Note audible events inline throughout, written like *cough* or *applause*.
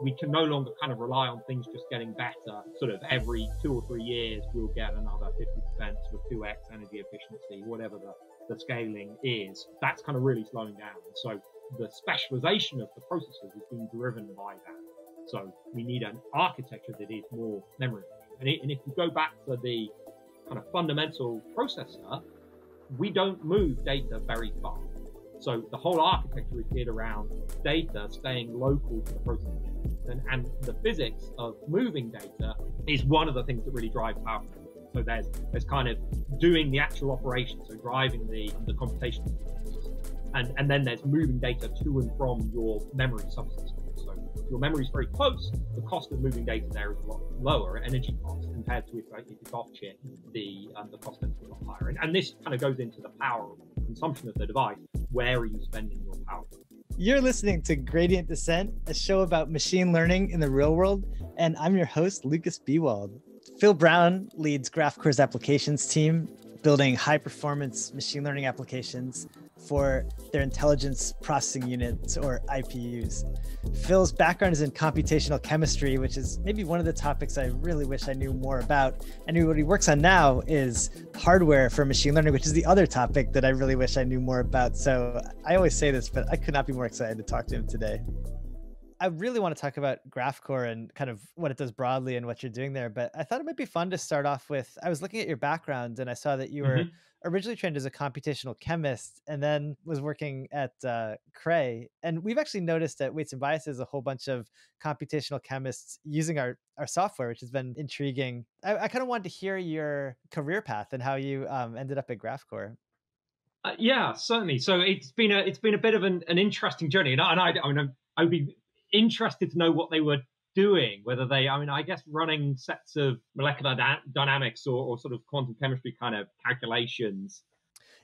we can no longer kind of rely on things just getting better. Sort of every two or three years, we'll get another 50% of 2x energy efficiency, whatever the, the scaling is. That's kind of really slowing down. So the specialization of the processors is being driven by that. So we need an architecture that is more memory. And, it, and if you go back to the kind of fundamental processor, we don't move data very far. So the whole architecture is geared around data staying local to the processing And, the physics of moving data is one of the things that really drives power. So there's there's kind of doing the actual operation, so driving the the computation, and and then there's moving data to and from your memory subsystem. So if your memory is very close. The cost of moving data there is a lot lower, energy cost compared to if, if it's off chip, the um, the cost is a lot higher. And, and this kind of goes into the power consumption of the device. Where are you spending your power? You're listening to Gradient Descent, a show about machine learning in the real world, and I'm your host, Lukas Biewald. Phil Brown leads GraphCore's applications team, building high performance machine learning applications for their intelligence processing units or IPUs. Phil's background is in computational chemistry, which is maybe one of the topics I really wish I knew more about. And what he works on now is hardware for machine learning, which is the other topic that I really wish I knew more about. So I always say this, but I could not be more excited to talk to him today. I really want to talk about GraphCore and kind of what it does broadly and what you're doing there. But I thought it might be fun to start off with. I was looking at your background and I saw that you were mm-hmm originally trained as a computational chemist and then was working at uh, Cray. And we've actually noticed at Weights and Biases a whole bunch of computational chemists using our, our software, which has been intriguing. I, I kind of wanted to hear your career path and how you um, ended up at GraphCore. Uh, yeah, certainly. So it's been a it's been a bit of an, an interesting journey, and I, and I, I mean I would be interested to know what they were doing, whether they, I mean, I guess running sets of molecular da- dynamics or, or sort of quantum chemistry kind of calculations.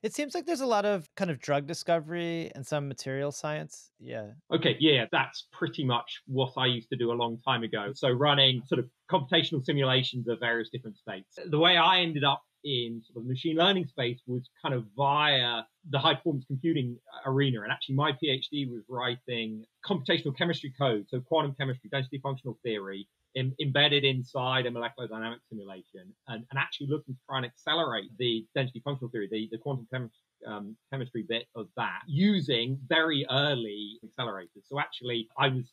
It seems like there's a lot of kind of drug discovery and some material science. Yeah. Okay. Yeah. That's pretty much what I used to do a long time ago. So running sort of computational simulations of various different states. The way I ended up in sort of machine learning space was kind of via the high performance computing arena. And actually, my PhD was writing computational chemistry code, so quantum chemistry, density functional theory, in, embedded inside a molecular dynamics simulation, and, and, actually looking to try and accelerate the density functional theory, the, the quantum chemistry. Um, chemistry bit of that using very early accelerators. So actually, I was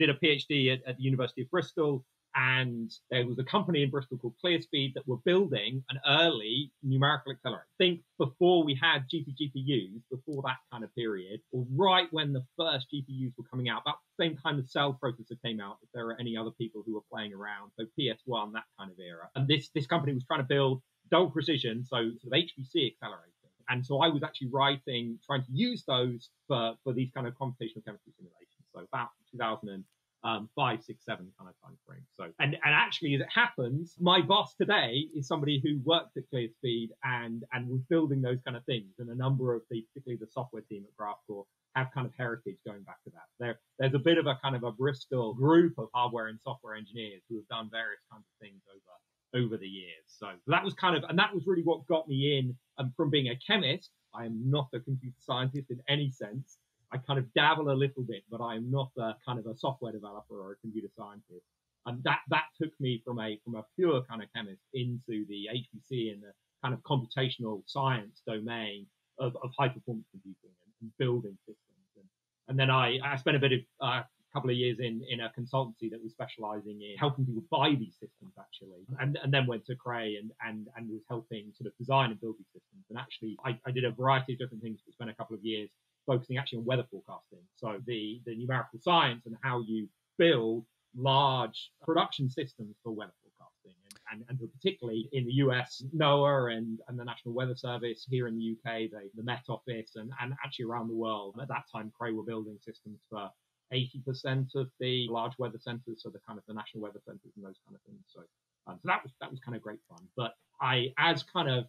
did a PhD at, at the University of Bristol and there was a company in Bristol called ClearSpeed that were building an early numerical accelerator. Think before we had GP GPUs, before that kind of period, or right when the first GPUs were coming out, about the same time the cell processor came out, if there are any other people who were playing around, so PS1, that kind of era. And this this company was trying to build dual precision, so sort of HPC accelerators. And so I was actually writing, trying to use those for, for these kind of computational chemistry simulations. So about 2000 um, five, six, seven kind of time frame. So, and, and actually, as it happens, my boss today is somebody who worked at ClearSpeed and and was building those kind of things. And a number of the, particularly the software team at GraphCore, have kind of heritage going back to that. There, there's a bit of a kind of a Bristol group of hardware and software engineers who have done various kinds of things over over the years. So that was kind of, and that was really what got me in. Um, from being a chemist, I am not a computer scientist in any sense. I kind of dabble a little bit, but I am not a kind of a software developer or a computer scientist. And that that took me from a from a pure kind of chemist into the HPC and the kind of computational science domain of, of high performance computing and, and building systems. And, and, then I, I spent a bit of a uh, couple of years in in a consultancy that was specializing in helping people buy these systems actually and and then went to Cray and and and was helping sort of design and build these systems and actually I, I did a variety of different things but spent a couple of years focusing actually on weather forecasting. So the, the numerical science and how you build large production systems for weather forecasting. And, and, and particularly in the US, NOAA and, and the National Weather Service here in the UK, the, the Met Office, and, and actually around the world. At that time, Cray were building systems for 80% of the large weather centers, so the kind of the national weather centers and those kind of things. So, um, so that was that was kind of great fun. But I, as kind of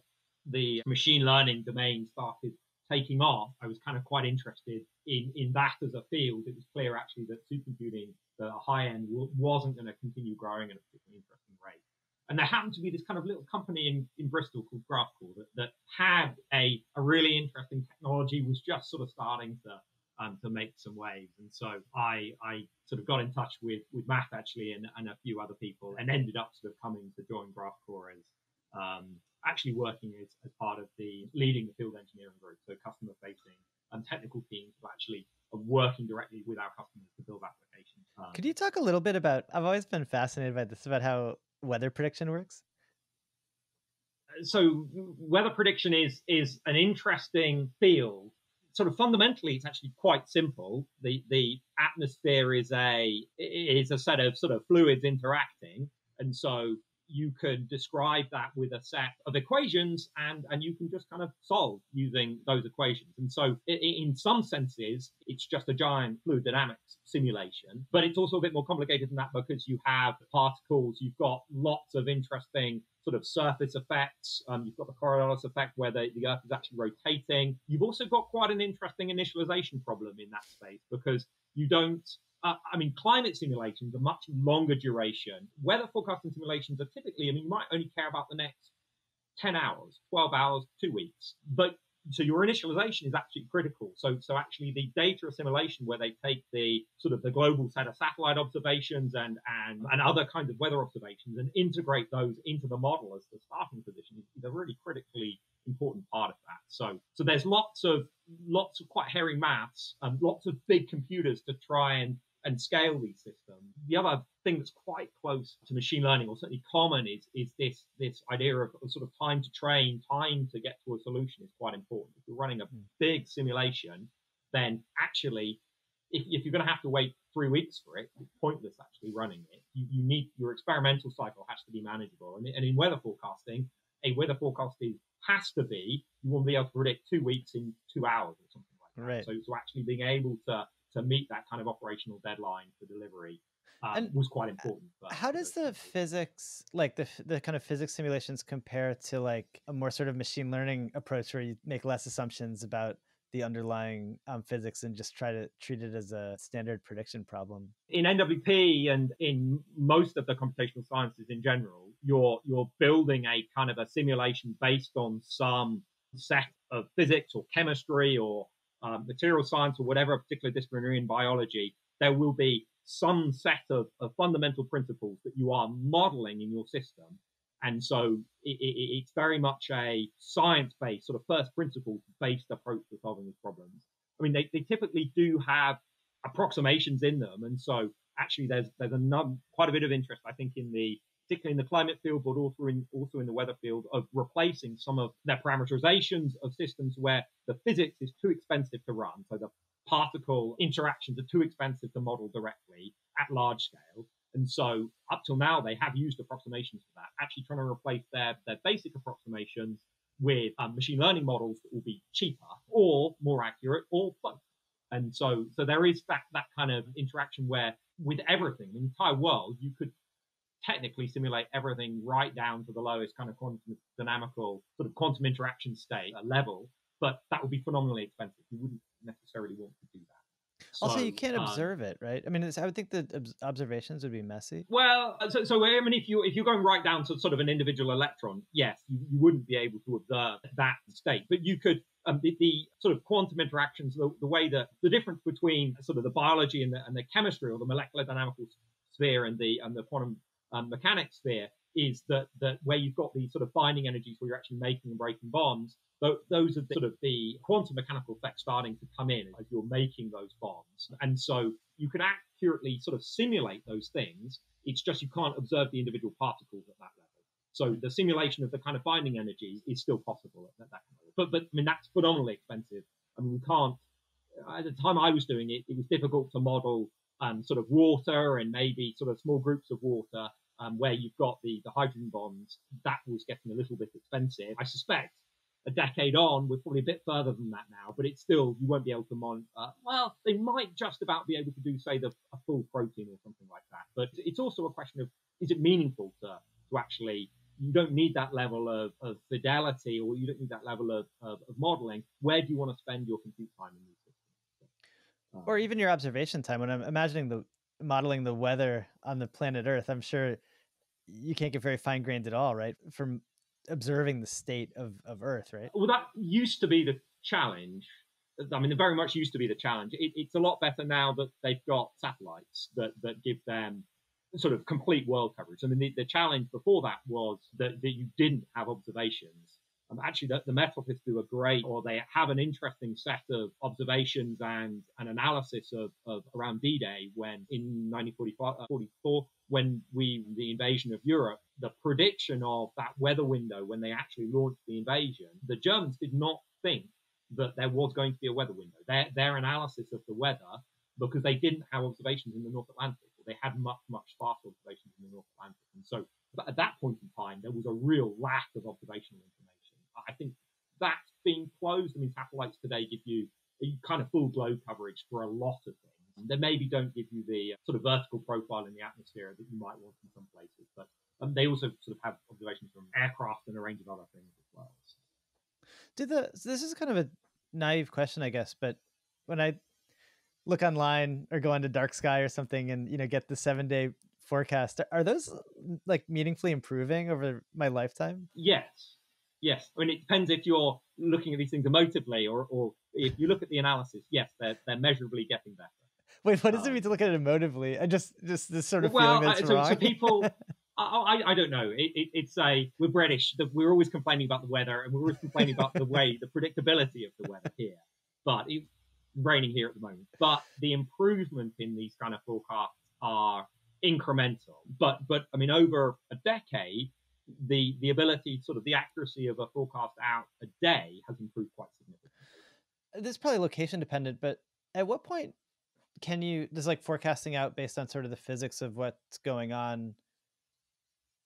the machine learning domain started taking off, I was kind of quite interested in, in that as a field. It was clear actually that supercomputing, the high end, wasn't going to continue growing at a particularly interesting rate. And there happened to be this kind of little company in, in Bristol called GraphCore that, that had a, a really interesting technology, was just sort of starting to um, to make some waves. And so I, I sort of got in touch with, with Matt actually and, and a few other people and ended up sort of coming to join GraphCore as um, actually working as, as part of the leading the field engineering group, so customer facing and technical teams who actually are working directly with our customers to build applications. Um, Could you talk a little bit about? I've always been fascinated by this about how weather prediction works. So weather prediction is is an interesting field. Sort of fundamentally, it's actually quite simple. The the atmosphere is a is a set of sort of fluids interacting, and so you can describe that with a set of equations and, and you can just kind of solve using those equations. And so in some senses, it's just a giant fluid dynamics simulation, but it's also a bit more complicated than that because you have particles, you've got lots of interesting sort of surface effects. Um, you've got the Coriolis effect where the, the Earth is actually rotating. You've also got quite an interesting initialization problem in that space because you don't uh, I mean, climate simulations are much longer duration. Weather forecasting simulations are typically, I mean, you might only care about the next 10 hours, 12 hours, two weeks. But so your initialization is actually critical. So, so actually the data assimilation where they take the sort of the global set of satellite observations and, and, and other kinds of weather observations and integrate those into the model as the starting position is a really critically important part of that. So, so there's lots of, lots of quite hairy maths and lots of big computers to try and and scale these systems. The other thing that's quite close to machine learning, or certainly common, is is this this idea of, sort of time to train, time to get to a solution is quite important. If you're running a mm. big simulation, then actually, if, if you're going to have to wait three weeks for it, it's pointless actually running it. You, you need your experimental cycle has to be manageable, and, and in weather forecasting, a weather forecast is has to be you want to be able to predict two weeks in two hours or something like that. Right. So, so actually being able to to meet that kind of operational deadline for delivery um, was quite important. how does the physics, like the the kind of physics simulations, compare to like a more sort of machine learning approach where you make less assumptions about the underlying um, physics and just try to treat it as a standard prediction problem? In NWP and in most of the computational sciences in general, you're you're building a kind of a simulation based on some set of physics or chemistry or um, material science or whatever particular disciplinary in biology, there will be some set of, of, fundamental principles that you are modeling in your system. And so it, it, it's very much a science based, sort of first principles based approach to solving these problems. I mean, they, they typically do have approximations in them. And so actually there's, there's a num- quite a bit of interest, I think, in the particularly in the climate field, but also in also in the weather field, of replacing some of their parameterizations of systems where the physics is too expensive to run. So the particle interactions are too expensive to model directly at large scale. And so up till now, they have used approximations for that, actually trying to replace their, their basic approximations with um, machine learning models that will be cheaper or more accurate or both. And so, so there is that, that kind of interaction where with everything, the entire world, you could technically simulate everything right down to the lowest kind of quantum dynamical sort of quantum interaction state uh, level, but that would be phenomenally expensive. You wouldn't necessarily want to do that. Also, you can't um, observe it, right? I mean, I would think the observations would be messy. Well, uh, so, so I mean, if you if you're going right down to sort of an individual electron, yes, you, you wouldn't be able to observe that state, but you could. Um, the, the, sort of quantum interactions, the, the, way that the difference between sort of the biology and the, and the chemistry or the molecular dynamical sphere and the and the quantum um, mechanics sphere is that that where you've got these sort of binding energies where you're actually making and breaking bonds, those are the, sort of the quantum mechanical effects starting to come in as you're making those bonds. And so you can accurately sort of simulate those things. It's just you can't observe the individual particles at that level. So the simulation of the kind of binding energies is still possible at that level. But but I mean that's phenomenally expensive. I mean we can't. At the time I was doing it, it was difficult to model um, sort of water and maybe sort of small groups of water um, where you've got the, the hydrogen bonds, that was getting a little bit expensive. I suspect a decade on, we're probably a bit further than that now, but it's still, you won't be able to monitor. Well, they might just about be able to do, say, the, a full protein or something like that. But it's also a question of, is it meaningful to, to actually, you don't need that level of, of fidelity or you don't need that level of, of, of modeling. Where do you want to spend your compute time in these systems? Um, or even your observation time. When I'm imagining the modeling the weather on the planet Earth, I'm sure you can't get very fine grained at all, right? From observing the state of, of Earth, right? Well, that used to be the challenge. I mean, it very much used to be the challenge. It, it's a lot better now that they've got satellites that, that give them sort of complete world coverage. I mean, the, the challenge before that was that, that you didn't have observations. Um, actually, the, the Metropists do a great, or they have an interesting set of observations and an analysis of, of around D-Day when in 1944, uh, when we the invasion of Europe, the prediction of that weather window when they actually launched the invasion, the Germans did not think that there was going to be a weather window. Their, their analysis of the weather, because they didn't have observations in the North Atlantic, or they had much, much faster observations in the North Atlantic. And so at that point in time, there was a real lack of observational information. I think that's being closed. I mean, satellites today give you kind of full globe coverage for a lot of things. They maybe don't give you the sort of vertical profile in the atmosphere that you might want in some places, but um, they also sort of have observations from aircraft and a range of other things as well. So. Do the so this is kind of a naive question, I guess, but when I look online or go onto dark sky or something and you know get the seven day forecast are those like meaningfully improving over my lifetime yes yes i mean it depends if you're looking at these things emotively or, or if you look at the analysis yes they're, they're measurably getting better wait what does um, it mean to look at it emotively i just just this sort of well, feeling that's so, wrong so people *laughs* I, I, don't know. It, it, it's a we're British. We're always complaining about the weather, and we're always complaining about the way the predictability of the weather here. But it's raining here at the moment. But the improvement in these kind of forecasts are incremental. But but I mean, over a decade, the the ability, sort of the accuracy of a forecast out a day has improved quite significantly. This is probably location dependent, but at what point can you does like forecasting out based on sort of the physics of what's going on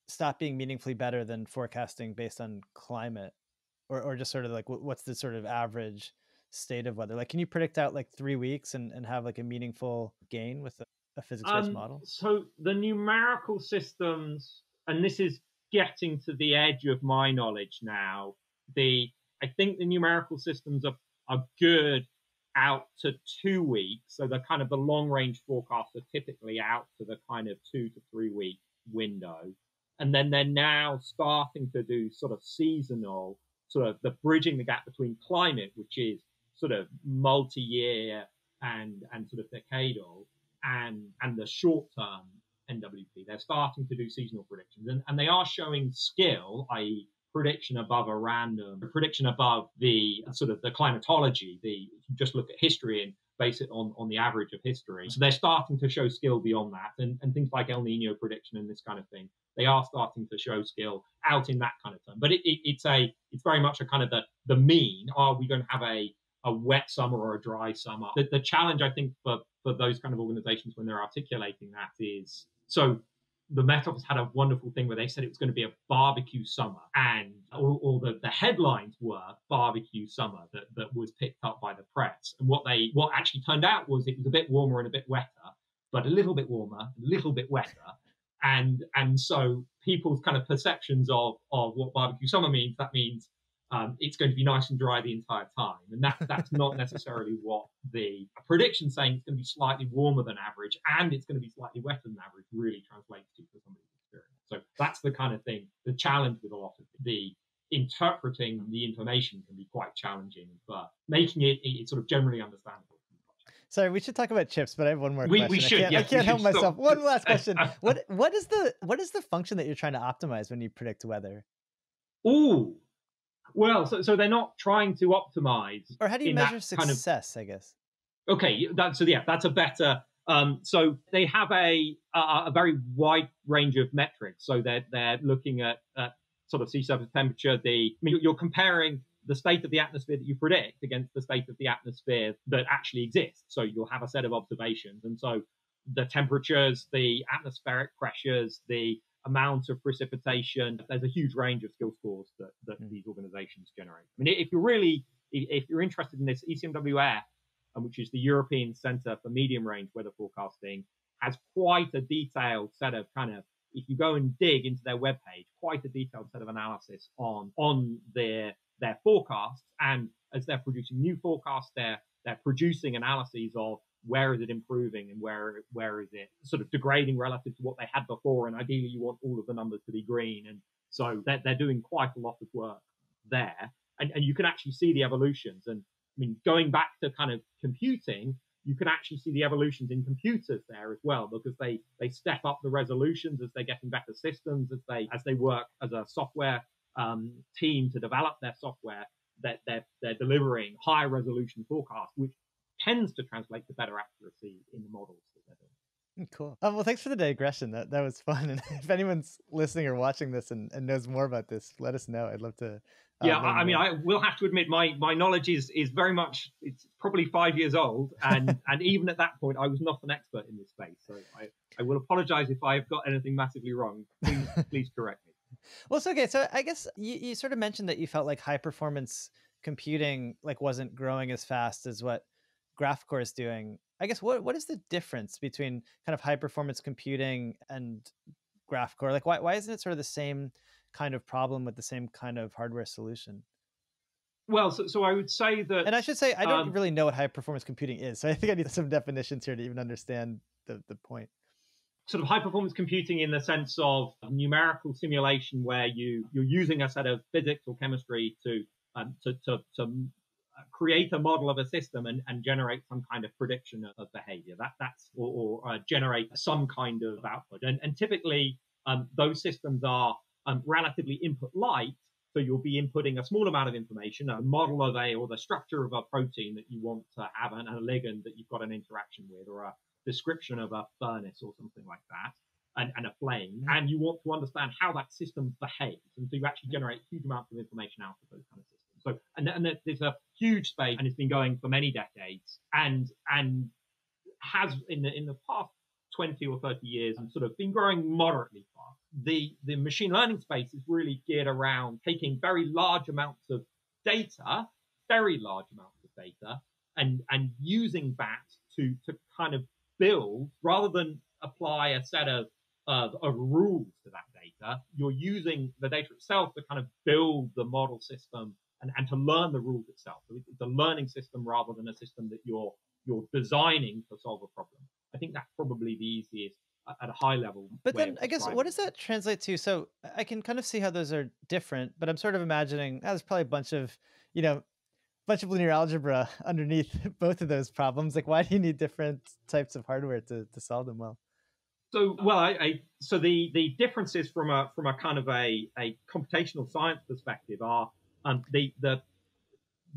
stop being meaningfully better than forecasting based on climate or or just sort of like what's the sort of average state of weather? Like, can you predict out like three weeks and, and have like a meaningful gain with a, a physics based um, model? So the numerical systems, and this is getting to the edge of my knowledge now. The I think the numerical systems are are good out to two weeks. So the kind of the long range forecasts are typically out to the kind of two to three week window. And then they're now starting to do sort of seasonal, sort of the bridging the gap between climate, which is sort of multi-year and and sort of decadal and and the short term NWP. They're starting to do seasonal predictions and, and they are showing skill, i.e. prediction above a random, prediction above the uh, sort of the climatology, the you just look at history and base it on, on the average of history. So they're starting to show skill beyond that and, and things like El Nino prediction and this kind of thing. They are starting to show skill out in that kind of term. But it, it, it's a it's very much a kind of the the mean. Are we going to have a a wet summer or a dry summer. The, the challenge, I think, for, for those kind of organizations when they're articulating that is so the Met Office had a wonderful thing where they said it was going to be a barbecue summer, and all, all, the, the headlines were barbecue summer that, that was picked up by the press. And what they what actually turned out was it was a bit warmer and a bit wetter, but a little bit warmer, a little bit wetter. And and so people's kind of perceptions of of what barbecue summer means, that means um, it's going to be nice and dry the entire time. And that, that's not *laughs* necessarily what the prediction saying it's going to be slightly warmer than average and it's going to be slightly wetter than average really translates to for somebody's experience. So that's the kind of thing, the challenge with a lot of the interpreting the information can be quite challenging, but making it, it sort of generally understandable. Sorry, we should talk about chips, but I have one more we, question. We should, I can't, yes, I can't help myself. Stop. One last *laughs* question. what what is the what is the function that you're trying to optimize when you predict weather? Ooh, well, so, so they're not trying to optimize. Or how do you measure success, kind of, I guess? Okay, that, so yeah, that's a better. Um, so they have a, a, a very wide range of metrics. So they're they're looking at, at sort of sea surface temperature. The I mean, you're comparing the state of the atmosphere that you predict against the state of the atmosphere that actually exists. So you'll have a set of observations, and so the temperatures, the atmospheric pressures, the amount of precipitation. There's a huge range of skill scores that, that mm. these organizations generate. I mean, if you're really, if you're interested in this, ECMWF, um, which is the European Center for Medium Range Weather Forecasting, has quite a detailed set of kind of, if you go and dig into their webpage, quite a detailed set of analysis on, on their, their forecasts. And as they're producing new forecasts, they're, they're producing analyses of where is it improving and where where is it sort of degrading relative to what they had before? And ideally you want all of the numbers to be green. And so they're, they're doing quite a lot of work there. And, and you can actually see the evolutions. And I mean, going back to kind of computing, you can actually see the evolutions in computers there as well because they they step up the resolutions as they're getting better systems as they as they work as a software um, team to develop their software. That they're, they're delivering high resolution forecasts which tends to translate to better accuracy in the models that they're doing mm, Cool. Um, well, thanks for the digression. That that was fun. *laughs* And if anyone's listening or watching this and, and knows more about this, let us know. I'd love to yeah, I, I mean, I will have to admit my my knowledge is is very much it's probably five years old, *laughs* and and even at that point, I was not an expert in this space. So I I will apologise if I've got anything massively wrong. Please *laughs* please correct me. Well, it's okay. So I guess you, you sort of mentioned that you felt like high performance computing like wasn't growing as fast as what GraphCore is doing. I guess what what is the difference between kind of high performance computing and GraphCore? Like why why isn't it sort of the same kind of problem with the same kind of hardware solution? Well, so, so I would say that, and I should say I don't um, really know what high performance computing is, so I think I need some definitions here to even understand the the point. Sort of high performance computing in the sense of numerical simulation, where you you're using a set of physics or chemistry to um, to, to, to create a model of a system and, and generate some kind of prediction of, of behavior. That that's or, or uh, generate some kind of output. And, and typically, um, those systems are um, relatively input light. So you'll be inputting a small amount of information, a model of a or the structure of a protein that you want to have and a ligand that you've got an interaction with, or a description of a furnace or something like that, and, and a flame. Mm-hmm. And you want to understand how that system behaves. And so you actually generate huge amounts of information out of those kind of systems. So and, and there's a huge space and it's been going for many decades and and has in the in the past 20 or 30 years and sort of been growing moderately fast. The, the machine learning space is really geared around taking very large amounts of data, very large amounts of data, and, and using that to, to kind of build rather than apply a set of, of, of rules to that data. You're using the data itself to kind of build the model system and, and to learn the rules itself. So it's a learning system rather than a system that you're you're designing to solve a problem. I think that's probably the easiest uh, at a high level. But then I guess what does that translate to? So I can kind of see how those are different, but I'm sort of imagining oh, there's probably a bunch of, you know, bunch of linear algebra *laughs* underneath both of those problems. Like why do you need different types of hardware to, to solve them well? So well, I, I so the the differences from a from a kind of a, a computational science perspective are um, the the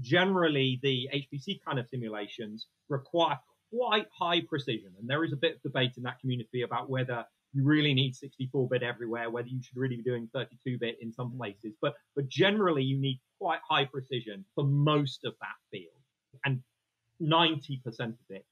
generally the HPC kind of simulations require quite high precision. And there is a bit of debate in that community about whether you really need 64 bit everywhere, whether you should really be doing 32 bit in some places. But, but generally, you need quite high precision for most of that field. And 90% of it,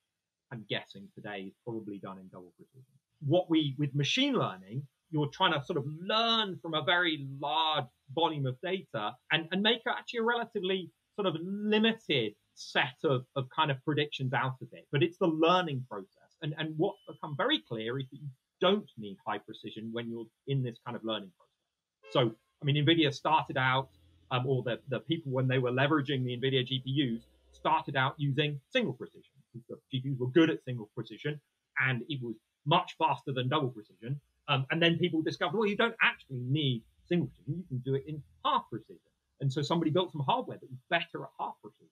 I'm guessing today, is probably done in double precision. What we, with machine learning, you're trying to sort of learn from a very large volume of data and, and make actually a relatively sort of limited set of, of kind of predictions out of it, but it's the learning process. And, and what's become very clear is that you don't need high precision when you're in this kind of learning process. So, I mean, NVIDIA started out, um, or the, the people when they were leveraging the NVIDIA GPUs started out using single precision. The GPUs were good at single precision and it was much faster than double precision. Um, and then people discovered, well, you don't actually need single precision. You can do it in half precision. And so somebody built some hardware that was better at half precision.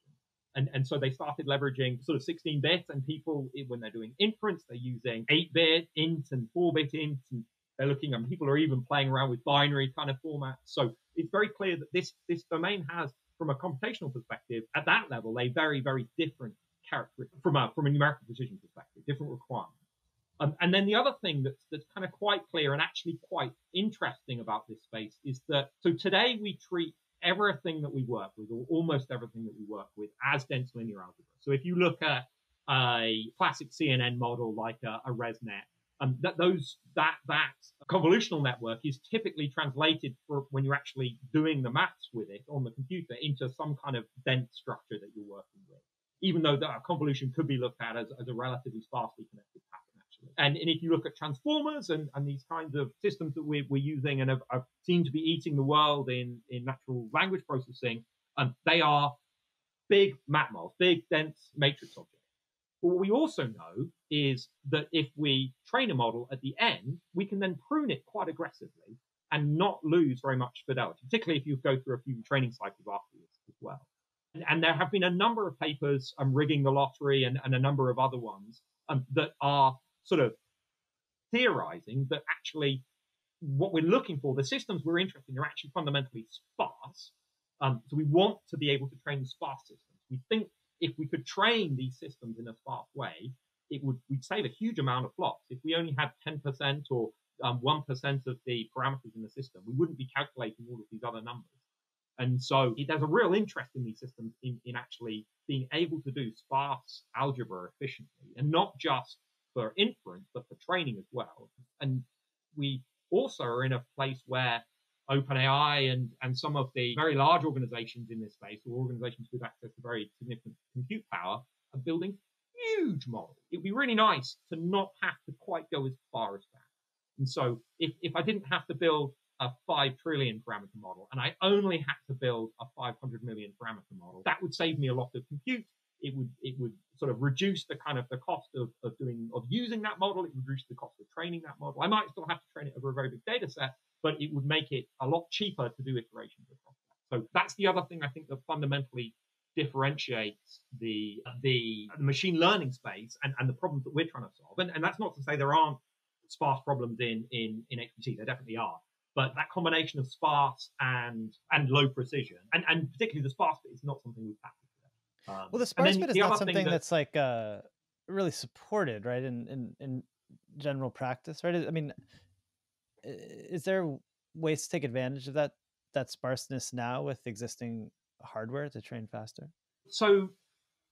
And, and so they started leveraging sort of 16 bits and people, when they're doing inference, they're using 8 bit int and 4 bit int. And they're looking and people are even playing around with binary kind of formats. So it's very clear that this, this domain has, from a computational perspective, at that level, a very, very different character from a, from a numerical precision perspective, different requirements. Um, and then the other thing that's, that's kind of quite clear and actually quite interesting about this space is that so today we treat everything that we work with, or almost everything that we work with, as dense linear algebra. So if you look at a classic CNN model like a, a ResNet, um, that those that that convolutional network is typically translated for when you're actually doing the maths with it on the computer into some kind of dense structure that you're working with. Even though that convolution could be looked at as, as a relatively sparsely connected pattern. And, and if you look at transformers and, and these kinds of systems that we're, we're using and have, have seem to be eating the world in, in natural language processing, um, they are big map models, big dense matrix objects. But what we also know is that if we train a model at the end, we can then prune it quite aggressively and not lose very much fidelity, particularly if you go through a few training cycles afterwards as well. And there have been a number of papers um, rigging the lottery and, and a number of other ones um, that are sort of theorizing that actually what we're looking for, the systems we're interested in, are actually fundamentally sparse. Um, so we want to be able to train sparse systems. We think if we could train these systems in a sparse way, it would we'd save a huge amount of flops. If we only had 10% or um, 1% of the parameters in the system, we wouldn't be calculating all of these other numbers. And so it, there's a real interest in these systems in, in actually being able to do sparse algebra efficiently and not just for inference, but for training as well. And we also are in a place where OpenAI and, and some of the very large organizations in this space, or organizations with access to very significant compute power, are building huge models. It would be really nice to not have to quite go as far as that. And so if, if I didn't have to build a 5 trillion parameter model and I only had to build a 500 million parameter model, that would save me a lot of compute. It would it would sort of reduce the kind of the cost of, of doing of using that model. It would reduce the cost of training that model. I might still have to train it over a very big data set, but it would make it a lot cheaper to do iterations across that. So that's the other thing I think that fundamentally differentiates the the, machine learning space and, and the problems that we're trying to solve. And, and that's not to say there aren't sparse problems in in in HPC. There definitely are. But that combination of sparse and and low precision, and, and particularly the sparse bit, is not something we've factored um, well, the sparse bit is not something that, that's like uh, really supported, right? In, in in general practice, right? I mean, is there ways to take advantage of that that sparseness now with existing hardware to train faster? So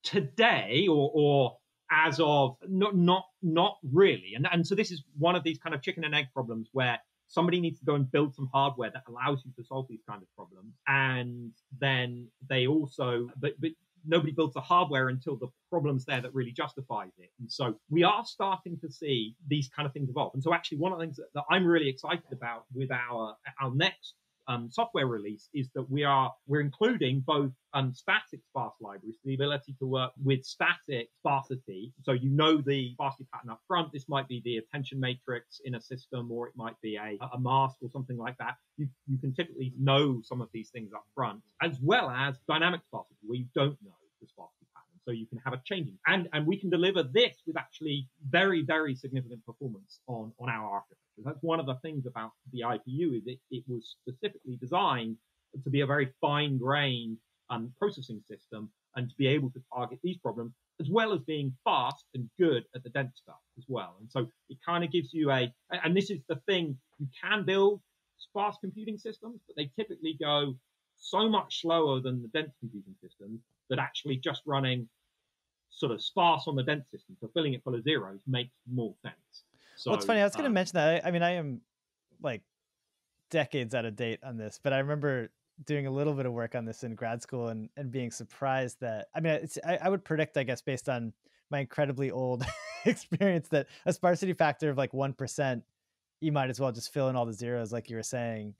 today, or or as of not not not really, and and so this is one of these kind of chicken and egg problems where somebody needs to go and build some hardware that allows you to solve these kind of problems, and then they also but but nobody builds the hardware until the problem's there that really justifies it. And so we are starting to see these kind of things evolve. And so actually one of the things that, that I'm really excited about with our our next um, software release is that we are we're including both um, static sparse libraries, the ability to work with static sparsity. So you know the sparsity pattern up front. This might be the attention matrix in a system, or it might be a, a mask or something like that. You, you can typically know some of these things up front, as well as dynamic sparsity, where you don't know the sparsity pattern. So you can have a changing, and and we can deliver this with actually very very significant performance on on our architecture. That's one of the things about the IPU is it, it was specifically designed to be a very fine grained um, processing system and to be able to target these problems as well as being fast and good at the dense stuff as well. And so it kind of gives you a, and this is the thing, you can build sparse computing systems, but they typically go so much slower than the dense computing systems that actually just running sort of sparse on the dense system, so filling it full of zeros makes more sense. So, well, it's funny. I was going to um, mention that. I, I mean, I am like decades out of date on this, but I remember doing a little bit of work on this in grad school and, and being surprised that I mean I, I, would predict I guess based on my incredibly old *laughs* experience that a sparsity factor of like one percent you might as well just fill in all the zeros like you were saying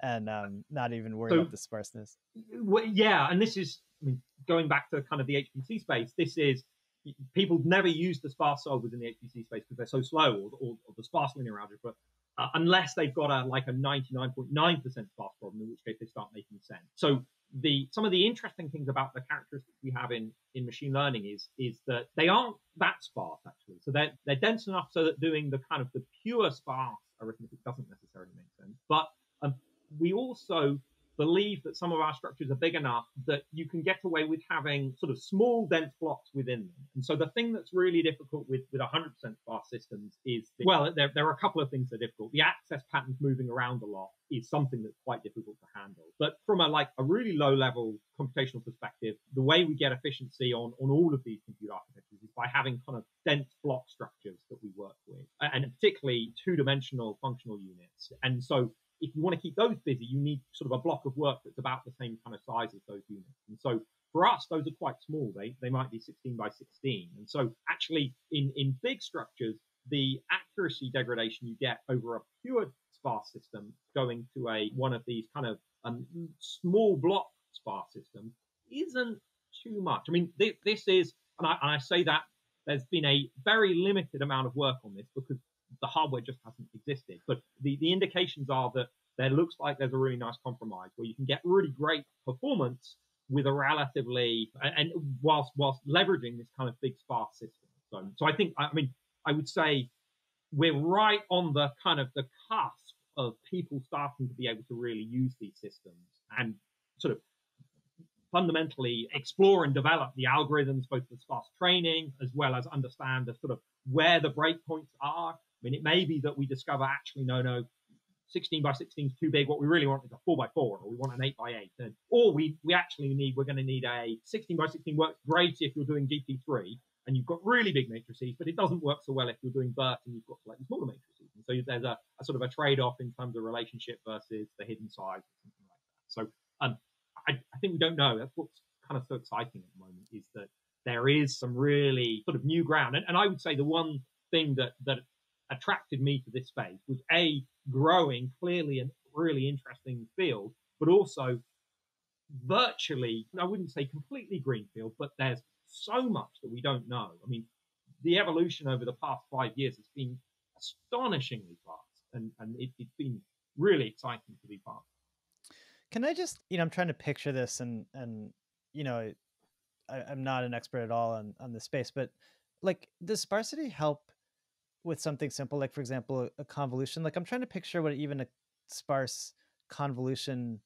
and um, not even worry so, about the sparseness. Well, yeah, and this is I mean, going back to kind of the HPC space. This is people never use the sparse solvers in the HPC space because they're so slow, or, or, or the sparse linear algebra, uh, unless they've got a like a 99.9% sparse problem, in which case they start making sense. So the some of the interesting things about the characteristics we have in in machine learning is is that they aren't that sparse actually. So they're they're dense enough so that doing the kind of the pure sparse arithmetic doesn't necessarily make sense. But um, we also believe that some of our structures are big enough that you can get away with having sort of small dense blocks within them. And so the thing that's really difficult with, with 100% sparse systems is, the, well, there, there are a couple of things that are difficult. The access patterns moving around a lot is something that's quite difficult to handle. But from a like a really low level computational perspective, the way we get efficiency on, on all of these compute architectures is by having kind of dense block structures that we work with, and particularly two dimensional functional units. And so if you want to keep those busy, you need sort of a block of work that's about the same kind of size as those units. And so for us, those are quite small. They they might be 16 by 16. And so actually in, in big structures, the accuracy degradation you get over a pure sparse system going to a one of these kind of um, small block sparse systems isn't too much. I mean, th- this is, and I, and I say that there's been a very limited amount of work on this because the hardware just hasn't existed. But the, the indications are that there looks like there's a really nice compromise where you can get really great performance with a relatively and whilst whilst leveraging this kind of big sparse system. So, so I think I mean I would say we're right on the kind of the cusp of people starting to be able to really use these systems and sort of fundamentally explore and develop the algorithms, both the sparse training as well as understand the sort of where the breakpoints are. I mean, it may be that we discover actually, no, no, 16 by 16 is too big. What we really want is a 4 by 4 or we want an 8 by 8 And, or we, we actually need, we're going to need a 16 by 16 works great if you're doing GP3 and you've got really big matrices, but it doesn't work so well if you're doing BERT and you've got slightly smaller matrices. And so there's a, a sort of a trade off in terms of relationship versus the hidden size or something like that. So um, I, I think we don't know. That's what's kind of so exciting at the moment is that there is some really sort of new ground. And, and I would say the one thing that, that attracted me to this space was a growing, clearly a really interesting field, but also virtually, I wouldn't say completely greenfield, but there's so much that we don't know. I mean, the evolution over the past five years has been astonishingly fast, and, and it, has been really exciting to be part. Can I just, you know, I'm trying to picture this, and and you know, I, I'm not an expert at all on on the space, but like, does sparsity help with something simple, like for example, a, convolution? Like, I'm trying to picture what even a sparse convolution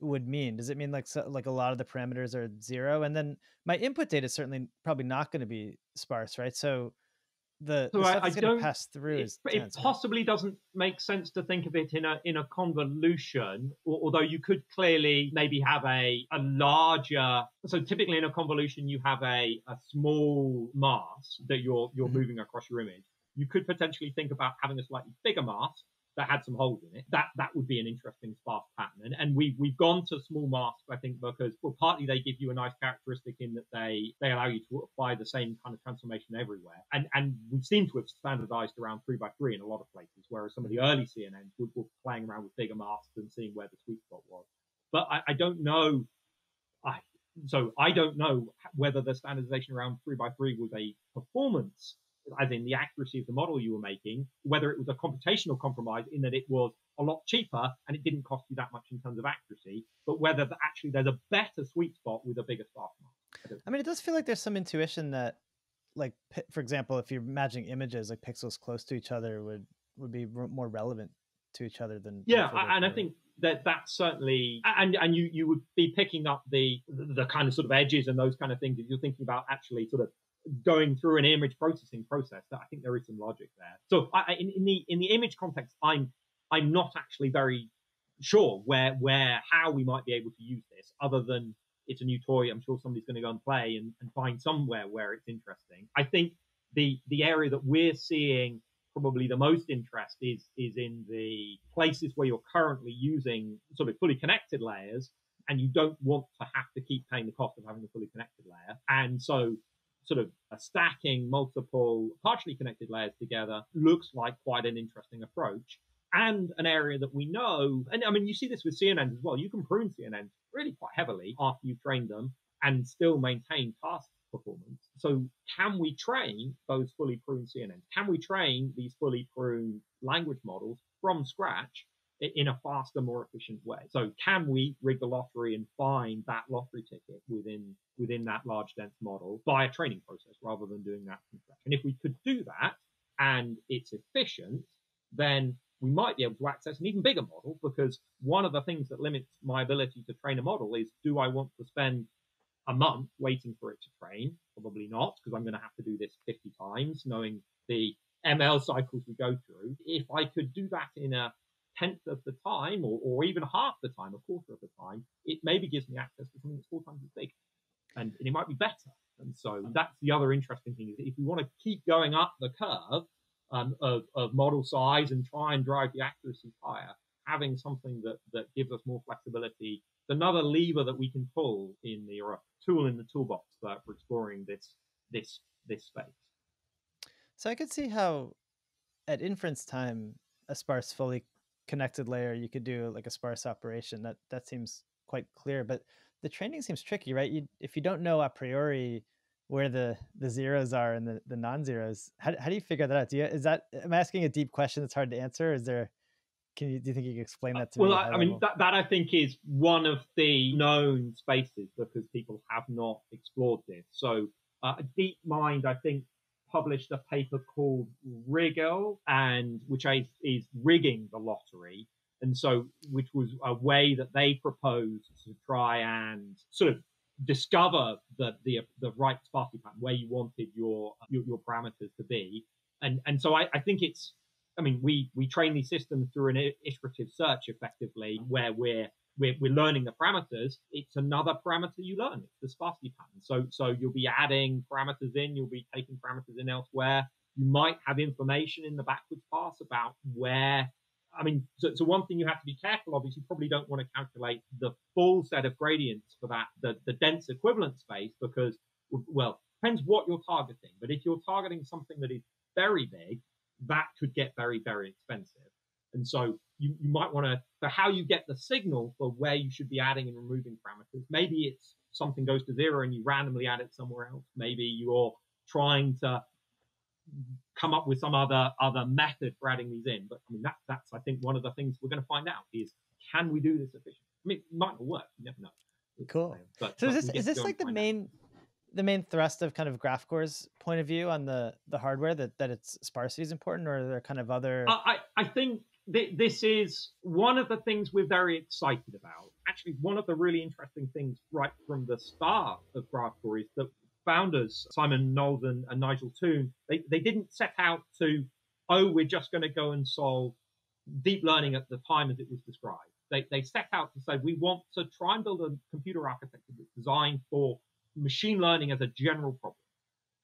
would mean. Does it mean like so, like a lot of the parameters are zero, and then my input data is certainly probably not going to be sparse, right? So the, so the stuff I, going to pass through it, it possibly doesn't make sense to think of it in a in a convolution, although you could clearly maybe have a a larger. So typically in a convolution, you have a a small mask that you're you're mm-hmm. moving across your image. You could potentially think about having a slightly bigger mask that had some holes in it. That that would be an interesting sparse pattern. And, and we we've gone to small masks, I think, because well, partly they give you a nice characteristic in that they they allow you to apply the same kind of transformation everywhere. And and we seem to have standardized around three by three in a lot of places, whereas some of the early CNNs were, were playing around with bigger masks and seeing where the sweet spot was. But I, I don't know. I so I don't know whether the standardization around three by three was a performance as in the accuracy of the model you were making, whether it was a computational compromise in that it was a lot cheaper and it didn't cost you that much in terms of accuracy, but whether actually there's a better sweet spot with a bigger sparse mask. I mean, it does feel like there's some intuition that, like, for example, if you're matching images, like pixels close to each other would would be more relevant to each other than yeah, and I think that that's certainly and and you you would be picking up the the kind of sort of edges and those kind of things if you're thinking about actually sort of going through an image processing process that I think there is some logic there. So I, in, in the in the image context, I'm I'm not actually very sure where where how we might be able to use this other than it's a new toy. I'm sure somebody's going to go and play and, and find somewhere where it's interesting. I think the the area that we're seeing probably the most interest is is in the places where you're currently using sort of fully connected layers and you don't want to have to keep paying the cost of having a fully connected layer. And so sort of a stacking multiple partially connected layers together looks like quite an interesting approach and an area that we know. And I mean, you see this with CNNs as well. You can prune CNNs really quite heavily after you've trained them and still maintain task performance. So can we train those fully pruned CNNs? Can we train these fully pruned language models from scratch in a faster, more efficient way. So can we rig the lottery and find that lottery ticket within within that large dense model by a training process rather than doing that from scratch? And if we could do that and it's efficient, then we might be able to access an even bigger model because one of the things that limits my ability to train a model is do I want to spend a month waiting for it to train? Probably not, because I'm going to have to do this 50 times, knowing the ML cycles we go through. If I could do that in a tenth of the time, or, or even half the time, a quarter of the time, it maybe gives me access to something that's four times as big. And, and it might be better. And so that's the other interesting thing is if we want to keep going up the curve um, of, of model size and try and drive the accuracy higher, having something that, that gives us more flexibility, it's another lever that we can pull in the or a tool in the toolbox for, for exploring this this this space. So I could see how at inference time a sparse fully connected layer, you could do like a sparse operation. That that seems quite clear. But the training seems tricky, right? You if you don't know a priori where the the zeros are and the, the non-zeros, how, how do you figure that out? Do you is that am I'm asking a deep question that's hard to answer? Is there Can you do you think you could explain that to well, me? I, I mean that, that I think is one of the known spaces because people have not explored this. So uh, DeepMind, I think, published a paper called RigL, and which is, is rigging the lottery, and so which was a way that they proposed to try and sort of discover the the, the right sparsity pattern where you wanted your, your your, parameters to be, and and so I, I think it's I mean we we train these systems through an iterative search effectively where we're we're, we're learning the parameters, it's another parameter you learn. It's the sparsity pattern. So, so you'll be adding parameters in, you'll be taking parameters in elsewhere. You might have information in the backwards pass about where, I mean, so, so one thing you have to be careful of is you probably don't want to calculate the full set of gradients for that, the, the dense equivalent space, because, well, depends what you're targeting. But if you're targeting something that is very big, that could get very, very expensive. And so you, you might want to, for how you get the signal for where you should be adding and removing parameters, maybe it's something goes to zero and you randomly add it somewhere else. Maybe you're trying to come up with some other other method for adding these in. But I mean, that, that's I think one of the things we're going to find out is can we do this efficiently? I mean, it might not work. You never know. Cool. Um, but, so but is this is this like the main? Out the main thrust of kind of Graphcore's point of view on the the hardware that that its sparsity is important, or are there kind of other? I I think th- this is one of the things we're very excited about. Actually, one of the really interesting things right from the start of Graphcore is that founders, Simon and, and Nigel Toon, they, they didn't set out to, oh, we're just going to go and solve deep learning at the time as it was described. They, they set out to say, we want to try and build a computer architecture that's designed for machine learning as a general problem.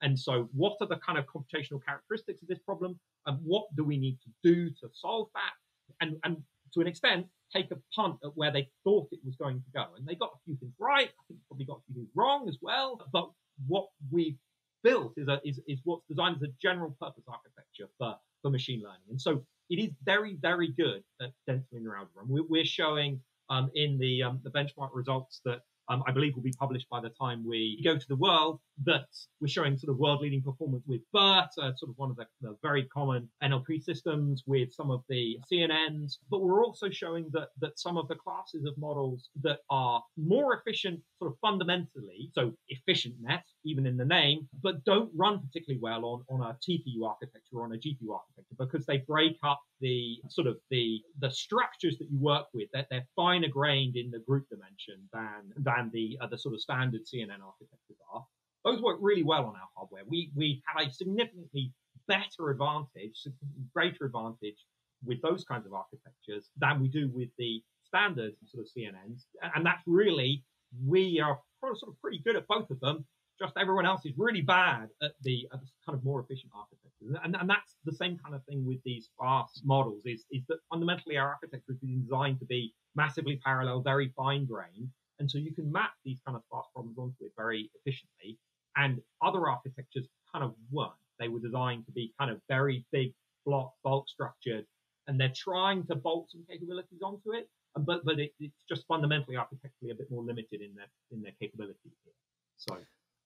And so, what are the kind of computational characteristics of this problem, and what do we need to do to solve that? And, and to an extent, take a punt at where they thought it was going to go. And they got a few things right. I think probably got a few things wrong as well. But what we've built is, a, is, is what's designed as a general purpose architecture for, for machine learning. And so it is very, very good at dense linear algebra. We're, we're showing um, in the, um, the benchmark results that um, I believe will be published by the time we go to the world, that we're showing sort of world leading performance with BERT, uh, sort of one of the, the, very common NLP systems with some of the CNNs, but we're also showing that, that some of the classes of models that are more efficient sort of fundamentally, so efficient EfficientNets, even in the name, but don't run particularly well on, on a TPU architecture or on a GPU architecture because they break up the sort of the the structures that you work with. That they're, they're finer grained in the group dimension than than the uh, the sort of standard CNN architectures are. Those work really well on our hardware. We we have a significantly better advantage, greater advantage with those kinds of architectures than we do with the standard sort of CNNs. And that's really we are sort of pretty good at both of them. Just everyone else is really bad at the, at the kind of more efficient architectures. And, and that's the same kind of thing with these sparse models is, is that fundamentally our architecture is designed to be massively parallel, very fine grained. And so you can map these kind of sparse problems onto it very efficiently. And other architectures kind of weren't. They were designed to be kind of very big block, bulk structured, and they're trying to bolt some capabilities onto it but but it, it's just fundamentally architecturally a bit more limited in their in their capabilities here. So.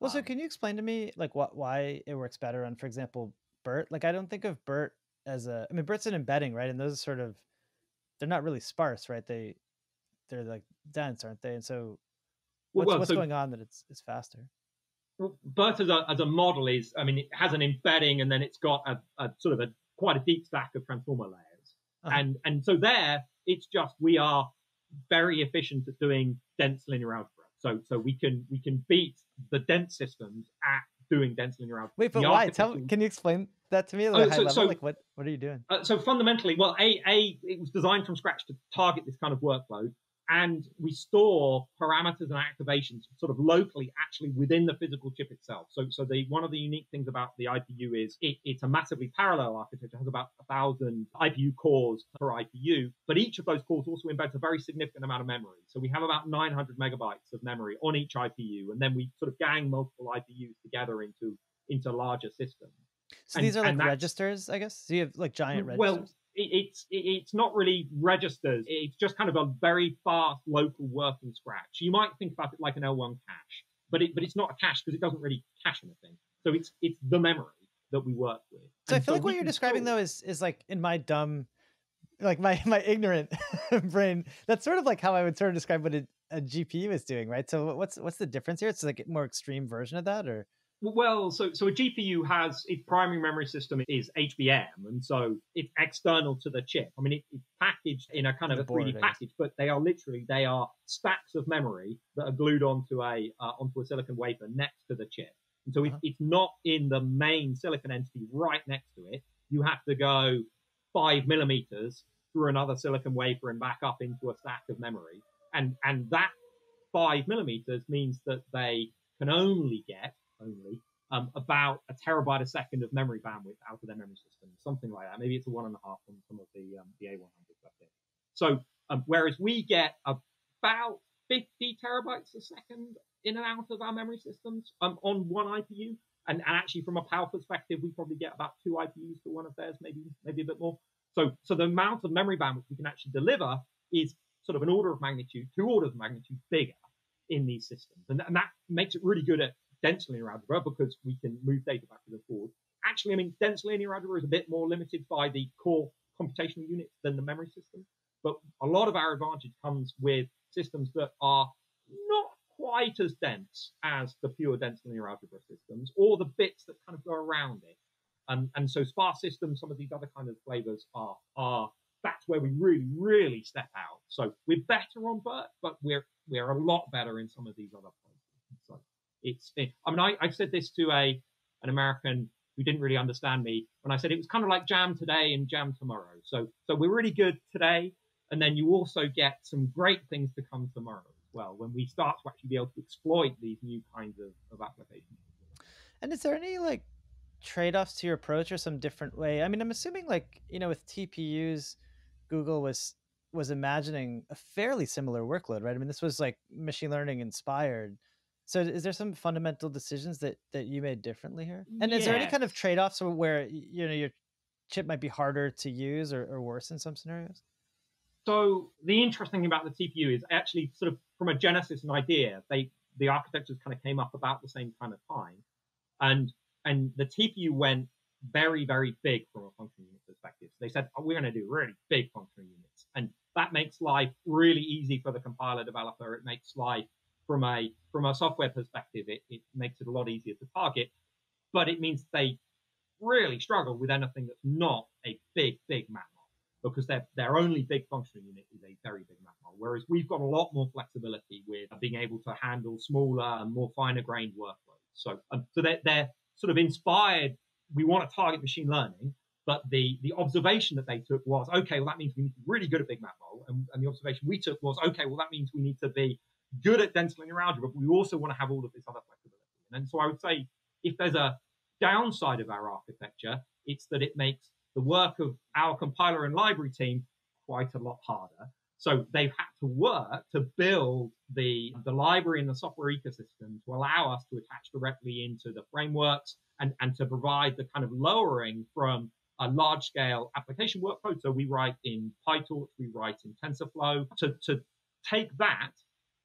Well, um, so can you explain to me like what why it works better on, for example, BERT? Like I don't think of BERT as a. I mean, BERT's an embedding, right? And those sort of, they're not really sparse, right? They, they're like dense, aren't they? And so, what's, well, what's so, going on that it's it's faster? Well, BERT as a as a model is, I mean, it has an embedding, and then it's got a, a sort of a quite a deep stack of transformer layers, uh-huh. and and so there it's just we are very efficient at doing dense linear algebra. So so we can we can beat the dense systems at doing linear algebra. Wait, but why? Tell can you explain that to me at a oh, high so, level? So, like what what are you doing? Uh, so fundamentally, well, a a it was designed from scratch to target this kind of workload and we store parameters and activations sort of locally actually within the physical chip itself. So so the one of the unique things about the ipu is it, it's a massively parallel architecture. It has about a thousand ipu cores per ipu but each of those cores also embeds a very significant amount of memory. So we have about 900 megabytes of memory on each ipu and then we sort of gang multiple ipus together into into larger systems so and, these are like registers i guess so you have like giant registers well it's it's not really registers. It's just kind of a very fast local working scratch. You might think about it like an L1 cache, but it but it's not a cache because it doesn't really cache anything. So it's it's the memory that we work with. So and I feel so like what you're describing though is is like in my dumb like my *laughs* my ignorant *laughs* brain. That's sort of like how I would sort of describe what a, a GPU is doing, right? So what's what's the difference here? It's like a more extreme version of that, or well, so so a GPU has its primary memory system is HBM, and so it's external to the chip. I mean, it, it's packaged in a kind of a 3D package, but they are literally they are stacks of memory that are glued onto a uh, onto a silicon wafer next to the chip. And so uh-huh. it's, it's not in the main silicon entity right next to it. You have to go five millimeters through another silicon wafer and back up into a stack of memory, and and that five millimeters means that they can only get only, um, about a terabyte a second of memory bandwidth out of their memory system, something like that. Maybe it's a one and a half on some of the um, the A100s, I think. So um, whereas we get about 50 terabytes a second in and out of our memory systems um, on one IPU, and, and actually from a power perspective, we probably get about two IPUs to one of theirs, maybe maybe a bit more. So so the amount of memory bandwidth we can actually deliver is sort of an order of magnitude, two orders of magnitude bigger in these systems, and, and that makes it really good at dense linear algebra because we can move data backwards and forward. Actually, I mean, dense linear algebra is a bit more limited by the core computational units than the memory system. But a lot of our advantage comes with systems that are not quite as dense as the pure dense linear algebra systems or the bits that kind of go around it. And, and so sparse systems, some of these other kind of flavors are, are, that's where we really, really step out. So we're better on BERT, but we're, we're a lot better in some of these other it's, I mean, I, I said this to a, an American who didn't really understand me when I said it was kind of like jam today and jam tomorrow. So, so we're really good today. And then you also get some great things to come tomorrow as well when we start to actually be able to exploit these new kinds of, of applications. And is there any like trade-offs to your approach or some different way? I mean, I'm assuming like, you know, with TPUs, Google was was imagining a fairly similar workload, right? I mean, this was like machine learning inspired. So is there some fundamental decisions that that you made differently here? And yes. is there any kind of trade-offs where you know your chip might be harder to use or, or worse in some scenarios? So the interesting thing about the TPU is actually sort of from a genesis and idea, they the architectures kind of came up about the same kind of time, and and the TPU went very very big from a functional unit perspective. So they said oh, we're going to do really big functional units, and that makes life really easy for the compiler developer. It makes life from a from a software perspective, it, it makes it a lot easier to target, but it means they really struggle with anything that's not a big, big map because their their only big functional unit is a very big map Whereas we've got a lot more flexibility with being able to handle smaller and more finer grained workloads. So, um, so they're, they're sort of inspired. We want to target machine learning, but the the observation that they took was okay. Well, that means we need to be really good at big map and, and the observation we took was okay. Well, that means we need to be good at linear algebra, but we also want to have all of this other flexibility. And so I would say if there's a downside of our architecture, it's that it makes the work of our compiler and library team quite a lot harder. So they've had to work to build the, the library and the software ecosystem to allow us to attach directly into the frameworks and, and to provide the kind of lowering from a large scale application workload. So we write in PyTorch, we write in TensorFlow to, to take that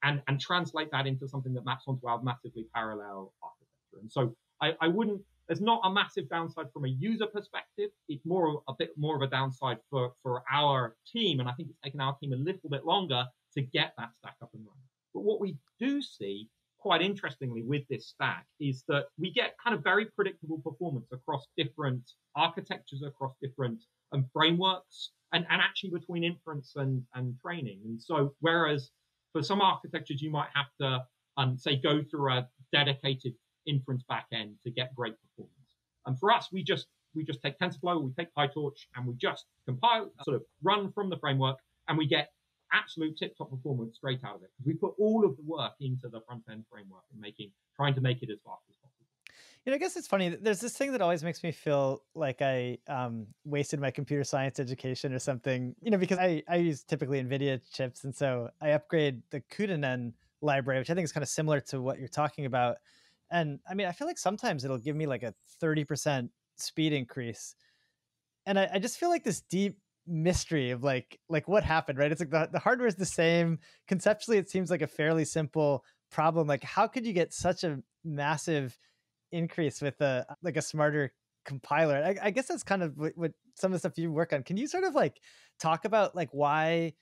and, and translate that into something that maps onto our massively parallel architecture. And so I, I wouldn't, there's not a massive downside from a user perspective. It's more a bit more of a downside for, for our team. And I think it's taken our team a little bit longer to get that stack up and running. But what we do see quite interestingly with this stack is that we get kind of very predictable performance across different architectures, across different um, frameworks, and, and actually between inference and, and training. And so, whereas for some architectures, you might have to, um, say, go through a dedicated inference backend to get great performance. And for us, we just we just take TensorFlow, we take PyTorch, and we just compile, sort of run from the framework, and we get absolute tip-top performance straight out of it we put all of the work into the front-end framework and making trying to make it as fast as possible. You know, I guess it's funny. There's this thing that always makes me feel like I um, wasted my computer science education or something. You know, because I, I use typically NVIDIA chips, and so I upgrade the cuDNN library, which I think is kind of similar to what you're talking about. And I mean, I feel like sometimes it'll give me like a 30% speed increase. And I, I just feel like this deep mystery of like like what happened, right? It's like the, the hardware is the same. Conceptually, it seems like a fairly simple problem. Like, how could you get such a massive increase with a like a smarter compiler. I, I, guess that's kind of what, what some of the stuff you work on. Can you sort of like talk about like why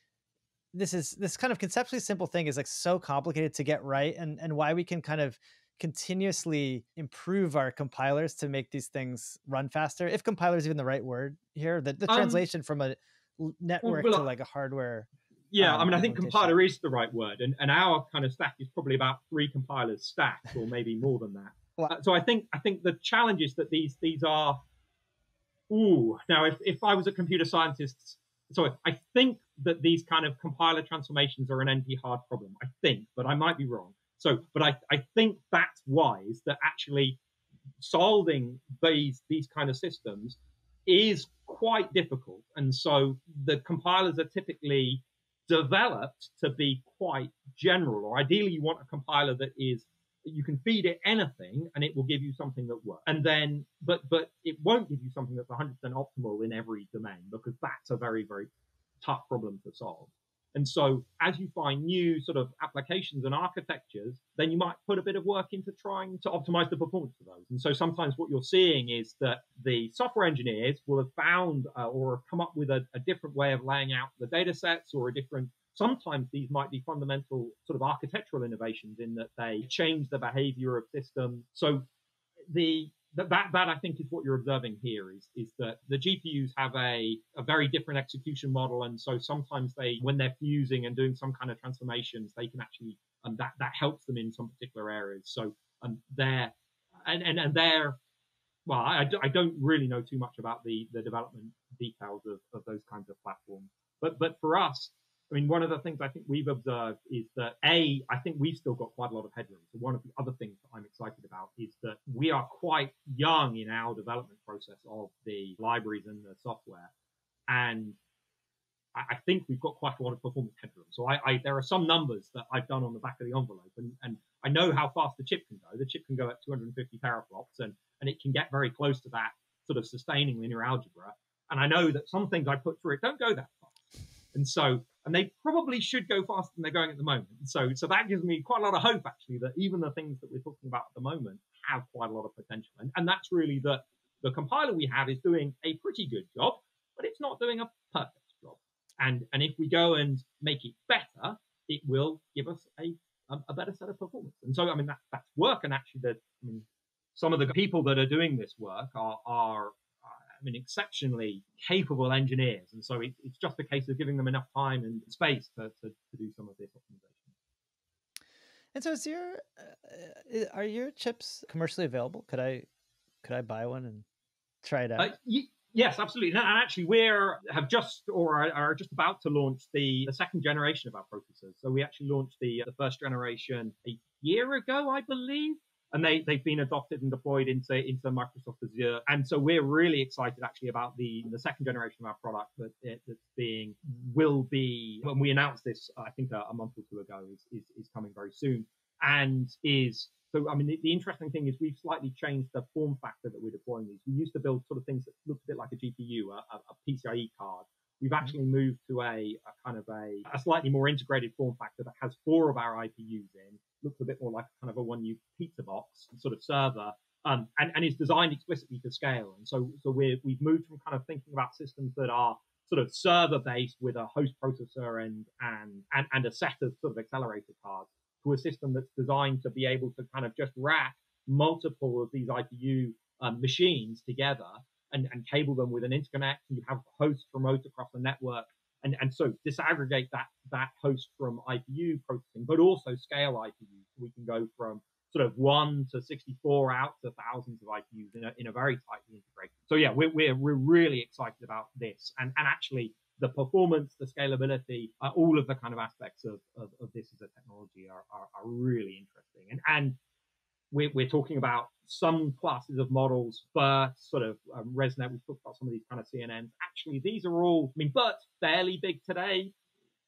this is this kind of conceptually simple thing is like so complicated to get right and and why we can kind of continuously improve our compilers to make these things run faster if compiler is even the right word here the, the um, translation from a network well, to like a hardware yeah um, i mean i think compiler is the right word and, and our kind of stack is probably about three compilers stacked or maybe more than that uh, so i think i think the challenge is that these these are ooh now if, if i was a computer scientist so i think that these kind of compiler transformations are an np hard problem i think but i might be wrong so, but I, I think that's wise that actually solving these these kind of systems is quite difficult. And so the compilers are typically developed to be quite general, or ideally you want a compiler that is you can feed it anything and it will give you something that works. And then, but but it won't give you something that's 100% optimal in every domain because that's a very very tough problem to solve. And so as you find new sort of applications and architectures, then you might put a bit of work into trying to optimize the performance of those. And so sometimes what you're seeing is that the software engineers will have found uh, or come up with a, a different way of laying out the data sets or a different sometimes these might be fundamental sort of architectural innovations in that they change the behavior of systems. So the that, that, that I think is what you're observing here is, is that the GPUs have a, a very different execution model. And so sometimes they, when they're fusing and doing some kind of transformations, they can actually, and that, that helps them in some particular areas. So, um, they're, and, and, and they're, well, I, I don't really know too much about the, the development details of, of those kinds of platforms. But, but for us, I mean, one of the things I think we've observed is that A, I think we've still got quite a lot of headroom. So one of the other things that I'm excited about is that we are quite young in our development process of the libraries and the software. And I think we've got quite a lot of performance headroom. So I, I, there are some numbers that I've done on the back of the envelope, and, and I know how fast the chip can go. The chip can go at 250 teraflops, and and it can get very close to that sort of sustaining linear algebra. And I know that some things I put through it don't go that. And so and they probably should go faster than they're going at the moment. So, so that gives me quite a lot of hope actually that even the things that we're talking about at the moment have quite a lot of potential. And, and that's really that the compiler we have is doing a pretty good job, but it's not doing a perfect job. And and if we go and make it better, it will give us a a, a better set of performance. And so, I mean, that, that's work. And actually, the I mean, some of the people that are doing this work are are mean, exceptionally capable engineers. And so it, it's just a case of giving them enough time and space to, to, to do some of this optimization. And so is your, uh, are your chips commercially available? Could I, could I buy one and try it out? Uh, yes, absolutely. And actually we're, have just, or are, are, just about to launch the, the second generation of our processors. So we actually launched the, the first generation a year ago, I believe and they, they've been adopted and deployed into, into Microsoft Azure. And so we're really excited actually about the, the second generation of our product that it, that's being, will be, when we announced this, I think a, a month or two ago is, is, is coming very soon and is so, I mean, the, the, interesting thing is we've slightly changed the form factor that we're deploying these. We used to build sort of things that looked a bit like a GPU, a, a PCIe card. We've mm-hmm. actually moved to a, a kind of a, a, slightly more integrated form factor that has four of our IPUs in looks a bit more like kind of a one U pizza box sort of server. Um, and, and is designed explicitly to scale. And so, so we we've moved from kind of thinking about systems that are sort of server based with a host processor and, and, and, and a set of sort of accelerator cards to a system that's designed to be able to kind of just rack multiple of these IPU um, machines together and, and cable them with an interconnect. And you have hosts remote across the network and, and so disaggregate that, that host from IPU processing, but also scale IPU. So we can go from sort of one to 64 out to thousands of IPUs in a, in a very tightly integrated. So yeah, we're, we're, we're really excited about this. And, and actually the performance, the scalability, uh, all of the kind of aspects of, of, of this as a technology are, are, are really interesting. And, and we're, we're talking about some classes of models, BERT, sort of um, ResNet. We've talked about some of these kind of CNNs. Actually, these are all, I mean, BERT's fairly big today,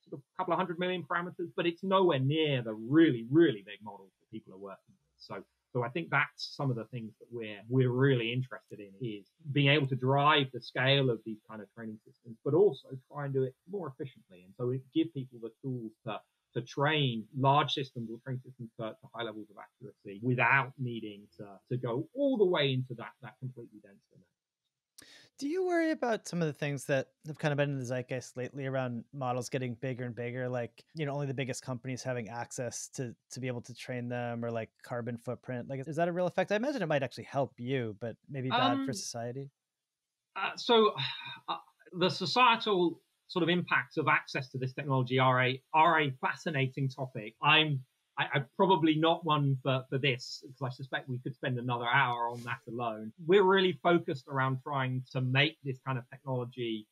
sort of a couple of hundred million parameters, but it's nowhere near the really, really big models that people are working with. So, so I think that's some of the things that we're we're really interested in is being able to drive the scale of these kind of training systems, but also try and do it more efficiently. And so give people the tools to to train large systems or train systems to, to, high levels of accuracy without needing to, to go all the way into that, that completely dense domain. Do you worry about some of the things that have kind of been in the zeitgeist lately around models getting bigger and bigger, like you know only the biggest companies having access to to be able to train them, or like carbon footprint? Like, is that a real effect? I imagine it might actually help you, but maybe bad um, for society. Uh, so, *sighs* uh, the societal sort of impacts of access to this technology are a are a fascinating topic. I'm I, am probably not one for, for this because I suspect we could spend another hour on that alone. We're really focused around trying to make this kind of technology